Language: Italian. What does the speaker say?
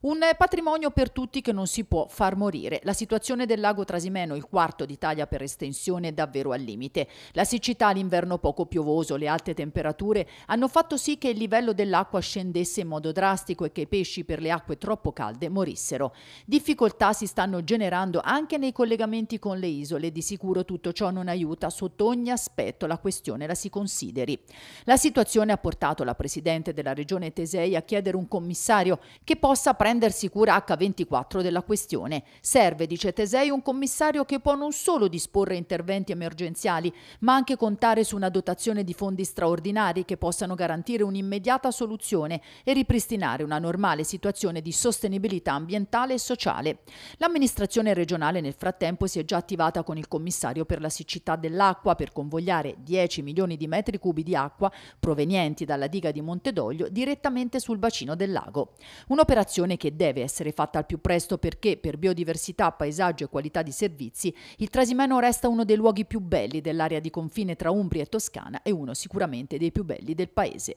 Un patrimonio per tutti che non si può far morire. La situazione del lago Trasimeno, il quarto d'Italia per estensione, è davvero al limite. La siccità, l'inverno poco piovoso, le alte temperature hanno fatto sì che il livello dell'acqua scendesse in modo drastico e che i pesci per le acque troppo calde morissero. Difficoltà si stanno generando anche nei collegamenti con le isole. Di sicuro tutto ciò non aiuta sotto ogni aspetto la questione la si consideri. La situazione ha portato la Presidente della Regione Tesei a chiedere un commissario che possa prendere prendersi cura H24 della questione. Serve, dice Tesei, un commissario che può non solo disporre interventi emergenziali, ma anche contare su una dotazione di fondi straordinari che possano garantire un'immediata soluzione e ripristinare una normale situazione di sostenibilità ambientale e sociale. L'amministrazione regionale nel frattempo si è già attivata con il commissario per la siccità dell'acqua per convogliare 10 milioni di metri cubi di acqua provenienti dalla diga di Montedoglio direttamente sul bacino del lago. Un'operazione che deve essere fatta al più presto perché per biodiversità, paesaggio e qualità di servizi il Trasimeno resta uno dei luoghi più belli dell'area di confine tra Umbria e Toscana e uno sicuramente dei più belli del paese.